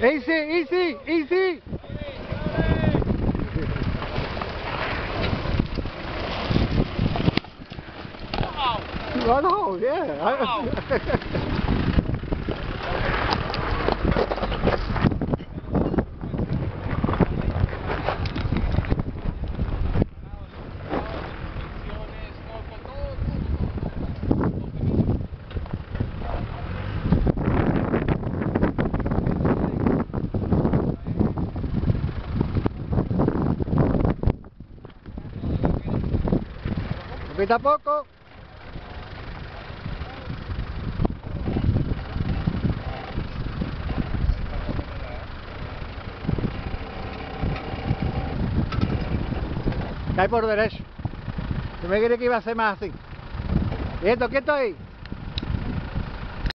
Easy, easy, easy! Right hole, yeah. Wow. a poco. Cae por derecho. Yo me creí que iba a ser más así. Quieto, quieto ahí.